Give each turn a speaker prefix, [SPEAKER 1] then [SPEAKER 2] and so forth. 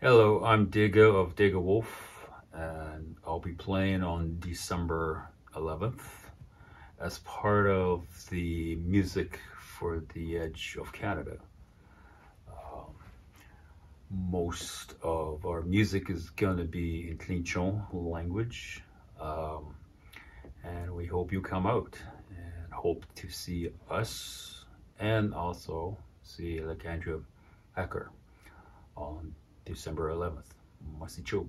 [SPEAKER 1] Hello, I'm Digga of Digawolf, and I'll be playing on December 11th as part of the Music for the Edge of Canada. Um, most of our music is going to be in Tłı̨chǫ language, um, and we hope you come out and hope to see us and also see Lacandra Hacker on December 11th. Masicho.